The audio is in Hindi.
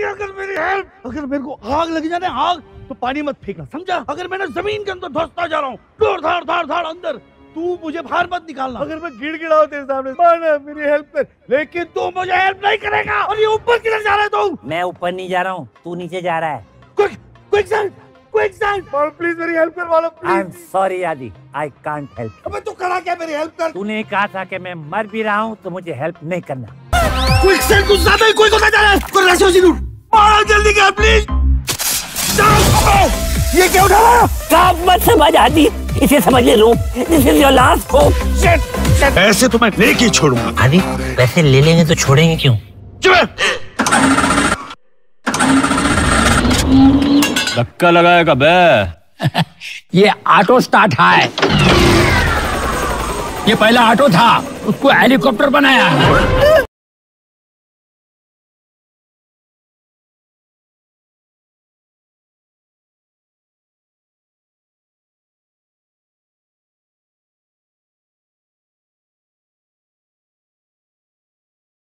किया कर मेरी हेल्प अगर मेरे को आग लग जाए आग तो पानी मत फेंकना समझा? अगर मैंने ज़मीन के अंदर धंसता जा रहा हूँ धाड़ धाड़ धाड़ धाड़ अंदर तू मुझे बाहर मत निकालना। अगर मैं गिड़ गिड़ा तेरे सामने माना मेरी हेल्प कर। लेकिन तू मुझे हेल्प नहीं करेगा और ये ऊपर किधर जा रहा है तू। मैं ऊपर नहीं जा रहा हूँ तू नीचे जा रहा है। Quick quick side quick side please मेरी हेल्प कर वाला आई एम सॉरी आदि। आई कांट हेल्प अबे तू करा क्या मेरी हेल्प कर? तूने कहा था कि मैं मर भी रहा हूँ तो मुझे हेल्प नहीं करना। क्विक साइड कुछ ज़्यादा ही क्विक होता जा रहा है कर रहा है मारा जल्दी कर प्लीज़ ये क्या उठा रहा है? आप मत समझ आदि। इसे समझ ले रूप this is your last hope ऐसे तो मैं लेके ही छोड़ूँगा। आदि पैसे ले लेंगे तो छोड़ेंगे क्यों? धक्का लगाएगा बे ये ऑटो स्टार्ट है। ये पहला ऑटो था। उसको हेलीकॉप्टर बनाया। है